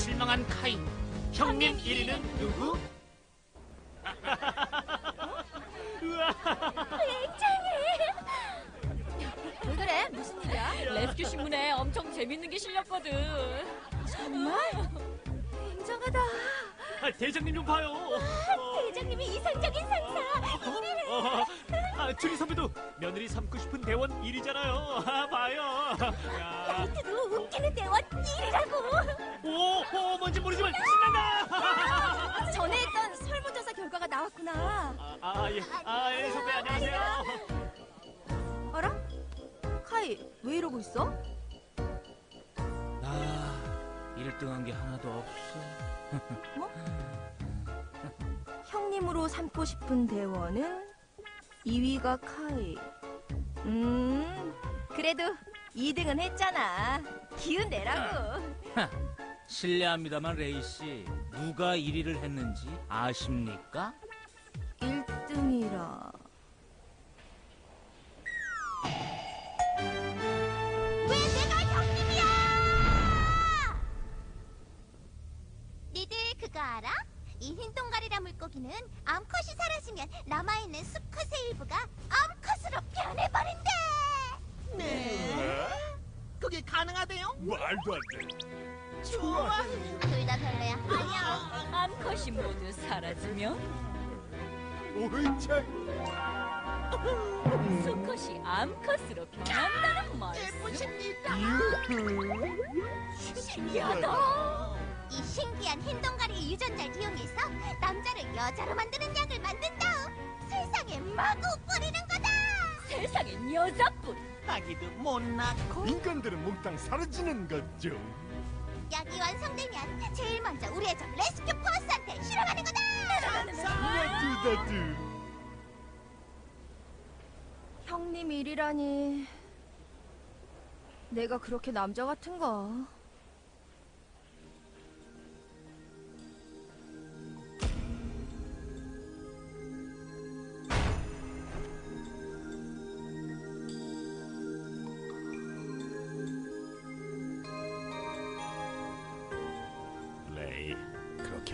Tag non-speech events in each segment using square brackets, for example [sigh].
실망한 카이. 형님 1위는 누구? [laughs] 왜 그래? 무슨 일이야? 레스큐 신문에 엄청 재밌는 게 실렸거든. 정말? 굉장하다. 아, 대장님 좀 봐요. 대장님이 이상적인 상사. 1위를. 어, 아, 준희 선배도 며느리 삼고 싶은 대원 1위잖아요. 아, 봐요. 야. 나이트도 웃기는 대원 1위라고. 오, 오, 뭔지 모르지만 신난다. 전에 했던 설문조사 결과가 나왔구나. 아, 아, 예. 아, 예, 선배 안녕하세요. 알아? 카이, 왜 이러고 있어? 나 1등한 게 하나도 없어. 형님으로 삼고 싶은 대원은 2위가 카이. 음, 그래도 2등은 했잖아. 기운 내라고. 실례합니다만 레이 씨, 누가 1위를 했는지 아십니까? 1등이라. 왜 내가 형님이야? 니들 그거 알아? 이 흰 동가리라 물고기는 암컷이 사라지면 남아있는 수컷의 일부가 암컷으로 변해버린대. 네. 그게 가능하대요? 말도 안 돼. 좋아. 둘 다 별로야. 안녕. 암컷이 모두 사라지면 오이차. 수컷이 암컷으로 변한다는 말씀. 예쁘십니다. 신기하다. 이 신기한 흰 동가리 유전자를 이용해서 남자를 여자로 만드는 약을 만든 다음 세상에 마구 뿌리는 거다. 세상엔 여자뿐. 아기도 못 낳고 인간들은 몽땅 사라지는 거죠. 약이 완성되면 제일 먼저 우리 애정 레스큐 포스한테 실어가는 거다. 나도 나도. 형님 1위라니. 내가 그렇게 남자 같은가?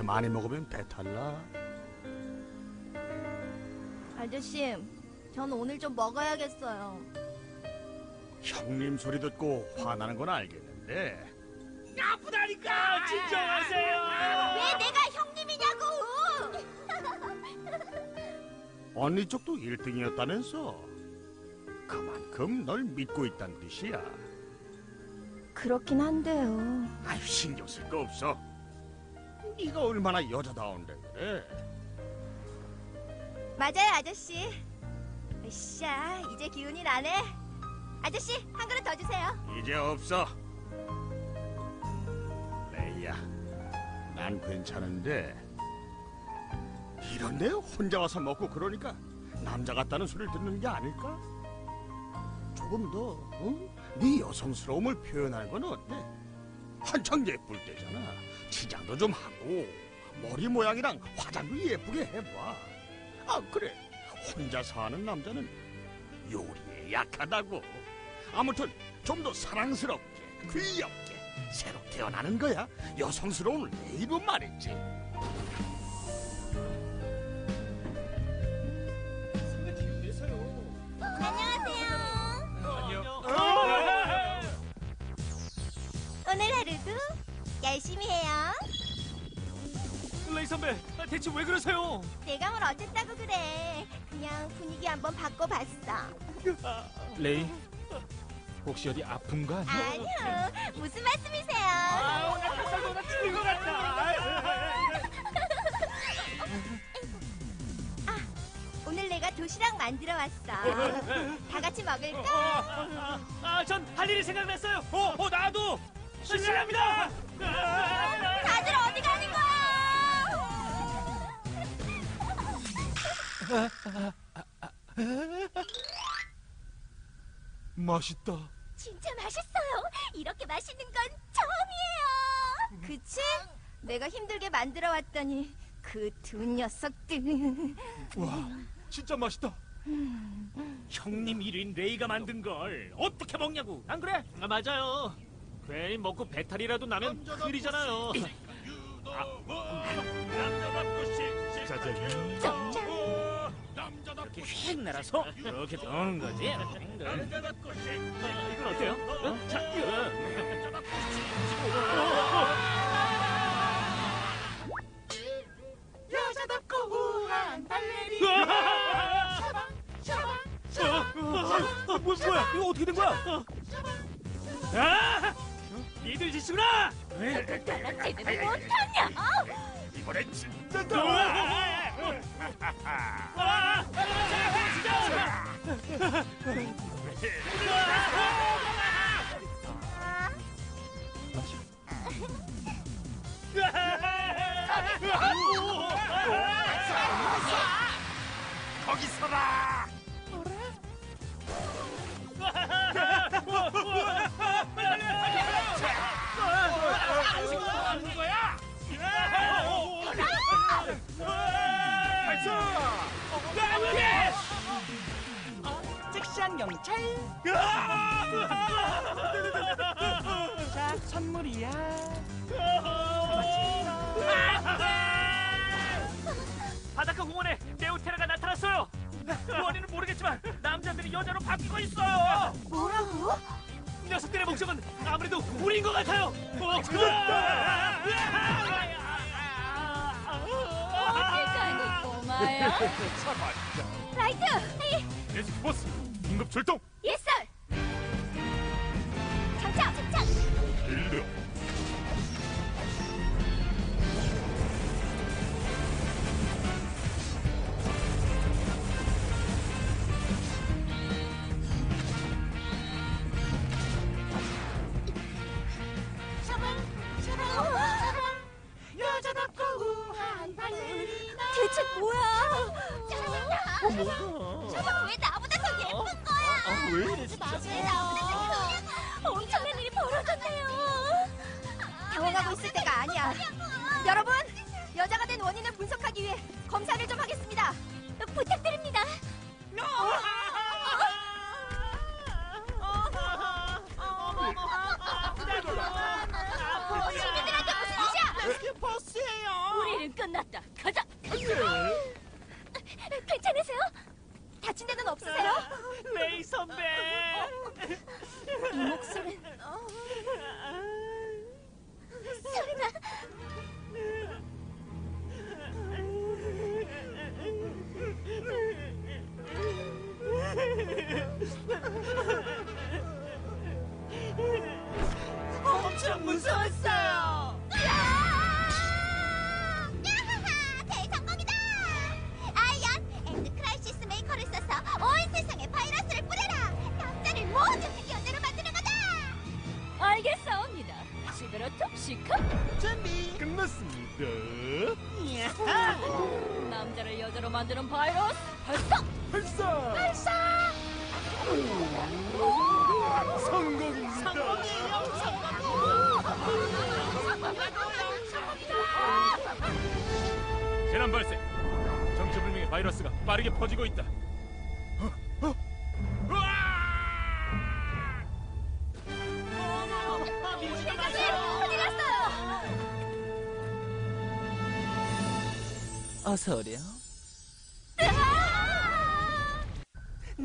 많이 먹으면 배탈 나. 아저씨, 전 오늘 좀 먹어야겠어요. 형님 소리 듣고 화나는 건 알겠는데 아프다니까 진정하세요. 왜 내가 형님이냐고! [laughs] 언니 쪽도 1등이었다면서. 그만큼 널 믿고 있단 뜻이야. 그렇긴 한데요. 아유 신경 쓸 거 없어. 네가 얼마나 여자다운데 그래. 맞아요, 아저씨. 으쌰, 이제 기운이 나네. 아저씨, 한 그릇 더 주세요. 이제 없어. 레이야, 난 괜찮은데 이런데 혼자 와서 먹고 그러니까 남자 같다는 소리를 듣는 게 아닐까? 조금 더, 응? 네 여성스러움을 표현하는 건 어때? 한창 예쁠 때잖아. 치장도 좀 하고 머리 모양이랑 화장도 예쁘게 해봐. 아 그래, 혼자 사는 남자는 요리에 약하다고. 아무튼 좀 더 사랑스럽게 귀엽게 새로 태어나는 거야 여성스러운 레이로 말했지 대체 왜 그러세요? 내가 뭘 어쨌다고 그래. 그냥 분위기 한번 바꿔봤어. [laughs] 레이, 혹시 어디 아픈 거 아니야? 아니요. 무슨 말씀이세요? 아우, 나 닭살도 나 죽을 것 같다. 오늘 내가 도시락 만들어 왔어. 다 같이 먹을까? 아, 아, 전할 일이 생각났어요. 어, 어, 나도. 실례합니다. 맛있다 진짜 맛있어요. 이렇게 맛있는 건 처음이에요. 그치? 내가 힘들게 만들어 왔더니 그 두 녀석들. 와 진짜 맛있다 형님 1위인 레이가 만든 걸 어떻게 먹냐고. 안 그래? 아, 맞아요. 괜히 먹고 배탈이라도 나면 큰일이잖아요. 이렇게 휙 날아서 이렇게 도는 거지. 이건 어때요? 어? 자, 여자답고 우아한 발레리. 어, 뭐, 뭐야? 이거 어떻게 된 거야? 아! 니들 짓이구나! 쟤는 못하냐? 이번엔 진짜 아! 진짜! 거기 서라. 섹시 한 경찰. 자, 선물이야. 바닷가 공원에 네오테라가 나타났어요. 원인은 모르겠지만 남자들이 여자로 바뀌고 있어요. 뭐라고? 녀석들의 목적은 아무래도 우리인 것 같아요. 어, 어딜 가니 꼬마야? 라이트! 레스큐 포스 긴급 출동. Yes! 장착! 장착! 일려. 여자답고 우아한 발레리나. 대체 뭐야? 왜 나보다 야? 왜 이래 더 크냐고? 엄청난 일이 벌어졌네요. 당황하고 있을 때가 아니야. 여러분, 여자가 된 원인을 분석하기 위해 검사를 좀 하겠습니다. 부탁드립니다. 시민들한테 무슨 짓이야? 버스예요. 우리는 끝났다. 가자. 괜찮으세요? 다친 데는 없으세요? [laughs] 레이 선배. 여자로 만드는 바이러스 발사. 발사. 발사. 성공입니다. 재난 발생. 정체불명의 바이러스가 빠르게 퍼지고 있다. 대장님, 큰일 났어요. 어서 오렴.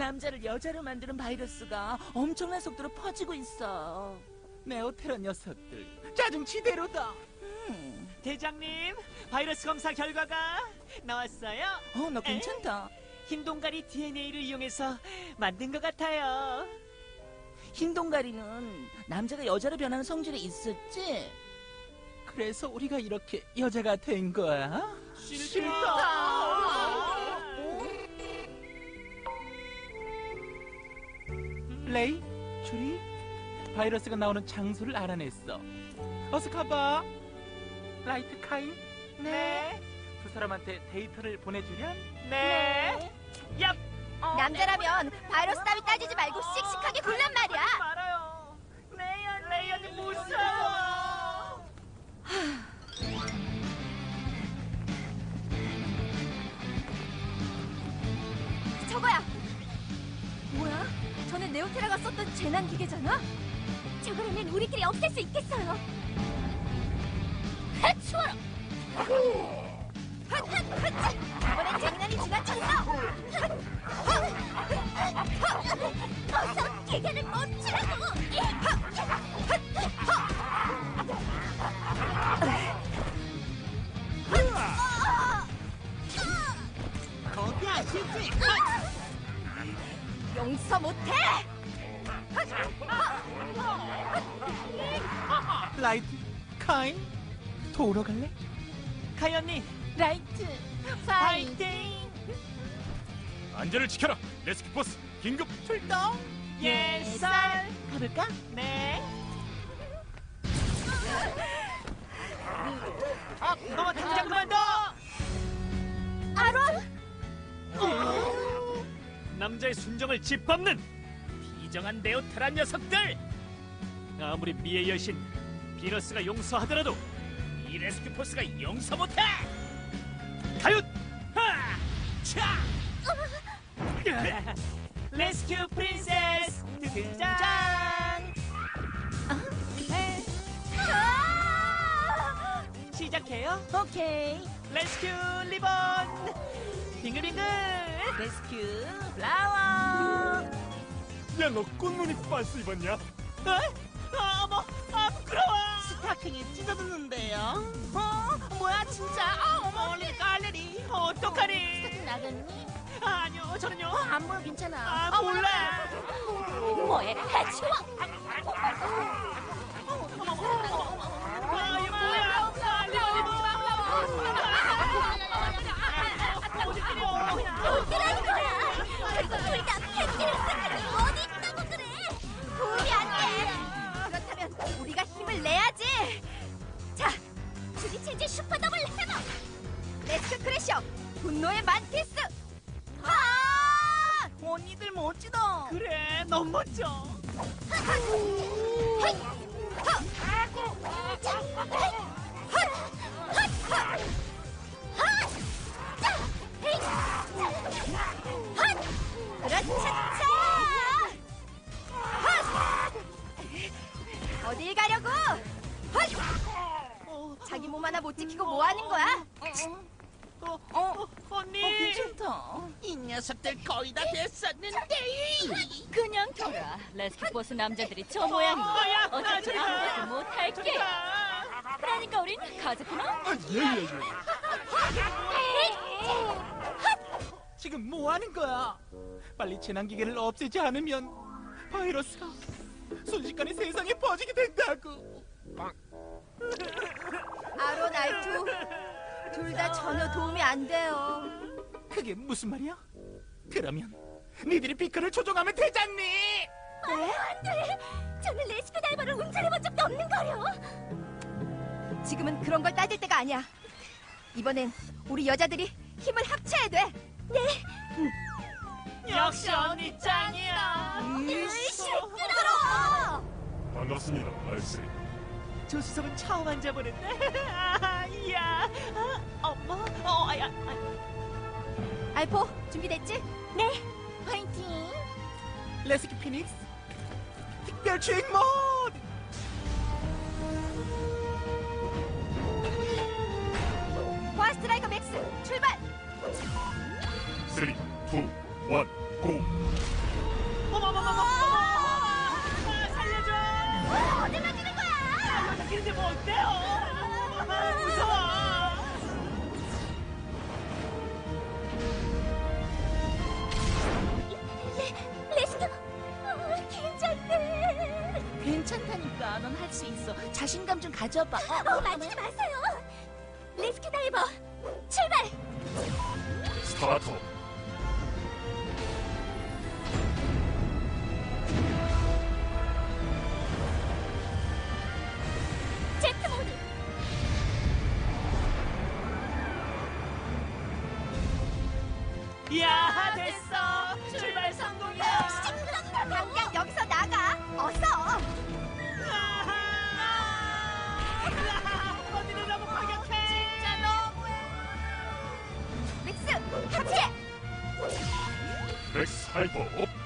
남자를 여자로 만드는 바이러스가 엄청난 속도로 퍼지고 있어. 네오테러 녀석들 짜증 지대로다. 음. 대장님, 바이러스 검사 결과가 나왔어요. 어, 너 괜찮다. 흰 동가리 DNA를 이용해서 만든 것 같아요. 흰 동가리는 남자가 여자로 변하는 성질이 있었지. 그래서 우리가 이렇게 여자가 된 거야. 레이, 주리, 바이러스가 나오는 장소를 알아냈어. 어서 가봐. 라이트 카인, 네, 두 사람한테 데이터를 보내주렴. 네. 얍. 남자라면 바이러스 따위 따지지 말고 씩씩하게 굴란 말이야. 네오테라가 썼던 재난 기계잖아? 저거라면 우리끼리 없앨 수 있겠어요. 추워라. 이번엔 장난이 지나쳤어. 어서 기계를 멈추라고! 용서 못해. 카인, 도우러 갈래? 카이 언니, 라이트, 파이팅! 안전을 지켜라. 레스큐 포스 긴급 출동. Yes sir! 가볼까? 네. 아, 너만 당장 그만둬! 아론, 남자의 순정을 짓밟는 비정한 네오테라 녀석들! 아무리 미의 여신 비너스가 용서하더라도 이 레스큐 포스가 용서 못해! 가윷! 하! 차! [laughs] 레스큐 프린세스 등장! 시작해요. 오케이. 레스큐 리본! 빙글빙글! 레스큐 플라워. 야, 너 꽃무늬 빤스 입었냐? 부끄러워! 스타킹이 찢어졌는데요. 어, 뭐야 진짜? 아, 어머, 얼레리 꼴레리, 어떡하니? 나갔니? 아니요, 저는요. 안 보여 괜찮아. 아, 몰라. 뭐해? 해치워! 분노의 만티스. 아! 언니들 멋지다. 그래, 너무 멋져. [laughs] 버스 남자들이 저 모양이야. 어, 야, 어차피. 아무것도 못할게. 가. 그러니까 우린 가자꾸나. 예예예. 지금 뭐 하는 거야? 빨리 재난기계를 없애지 않으면 바이러스가 순식간에 세상에 퍼지게 된다고. 아론 알투 둘 다 전혀 도움이 안 돼요. 그게 무슨 말이야? 그러면 니들이 비크를 조종하면 되잖니? 네? 안 돼! 저는 레스큐 다이버를 운전해본 적도 없는 거요! 지금은 그런 걸 따질 때가 아니야. 이번엔 우리 여자들이 힘을 합쳐야 돼. 네. 역시 언니 짱이야. 시끄러워! 반갑습니다, 알스. 조수석은 처음 앉아보는데. 아, [laughs] 이야. 아, 어머, 어, 아야. 아, 알포 준비됐지? 네, 화이팅! 레스큐 피닉스 특별 주행 모드. 과스트라이더 맥스 출발. 3, 2, 1, go! 어머머머머. 아, 살려줘. 어디 맞추는 거야? 근데 뭐 어때요? 괜찮다니까 넌할 수 있어. 자신감 좀 가져봐. 어, 맞추지 마세요! 레스큐 다이버, 출발! 스타트. 맥스 하이퍼 업.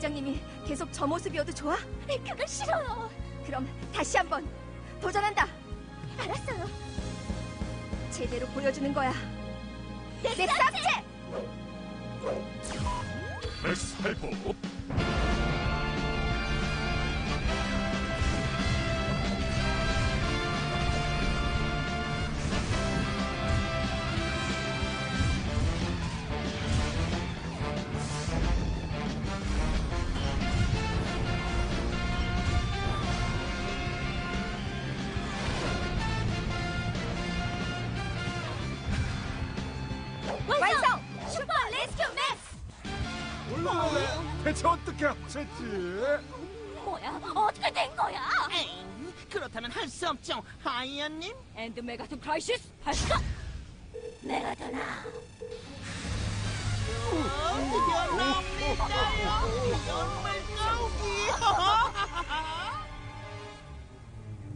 대장님이 계속 저 모습이어도 좋아? 네, 그거 싫어요. 그럼 다시 한번 도전한다. 알았어요. 제대로 보여주는 거야. 내 쌉제! 맥스 하이퍼 대체 어떻게 하셨지? 뭐야? 어떻게 된 거야? 에잉, 그렇다면 할 수 없죠, 하이언님. 엔드 메가톤 크라이시스 발사! 메가더나. [laughs]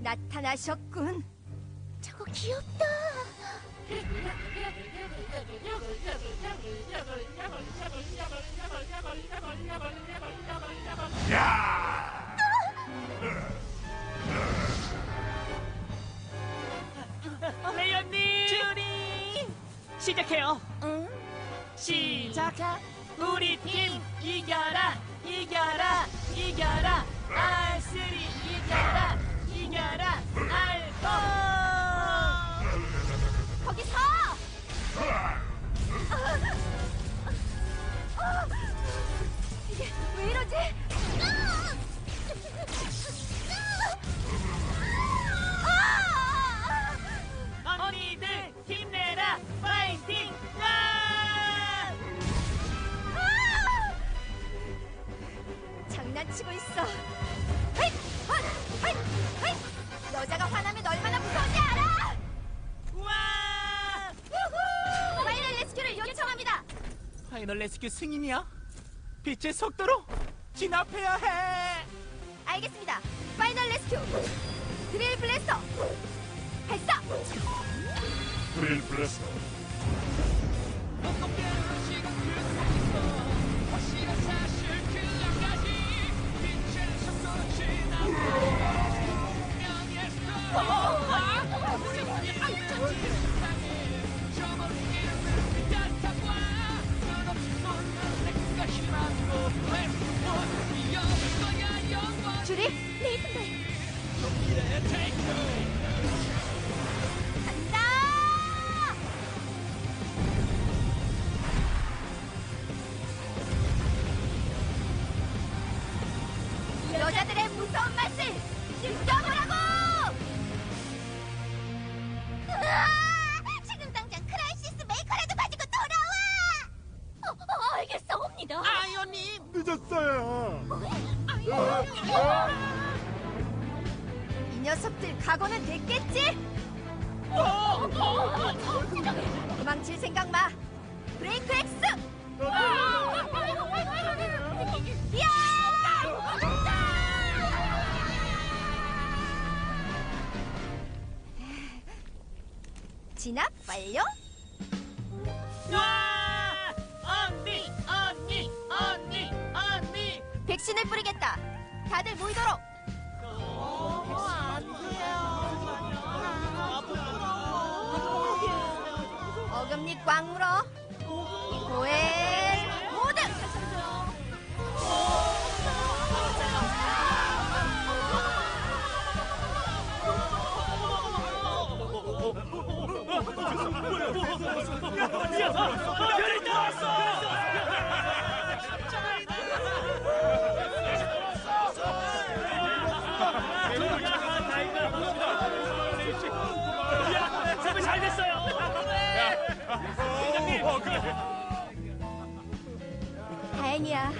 나타나셨군. 저거 귀엽다. Rescue 승인이야? 빛의 속도로 진압해야 해. 알겠습니다. Final Rescue. Drill Blaster. 발사! Drill Blaster 이 녀석들 각오는 됐겠지? 도망칠 생각 마. Break X! 야! 진압 완료? 와! 언니 언니 언니 언니 백신을 뿌리겠다. 다들 모이도록. 어금니 꽉 물어. 모드. 야, 별이 나왔어! lainnya.